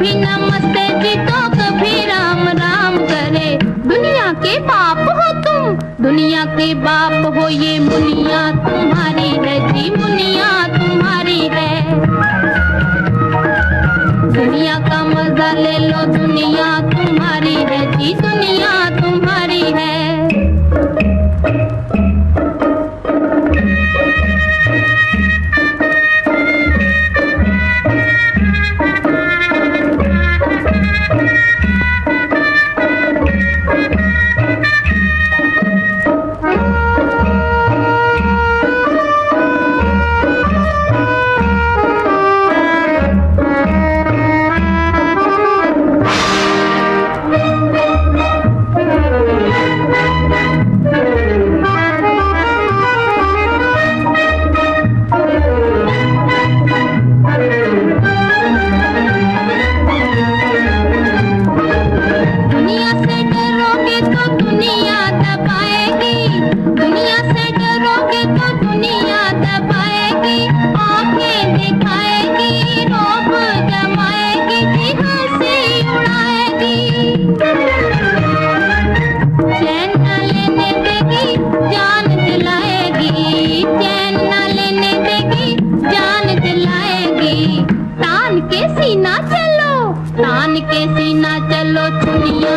कभी नमस्ते जी तो कभी राम राम करे। दुनिया के बाप हो तुम, दुनिया के बाप हो ये मुनिया तुम्हारी है जी, मुनिया तुम्हारी है। दुनिया का मज़ा ले लो, दुनिया तुम्हारी है। నా చెల్లో దానికేసి నా చెల్లో చునియా.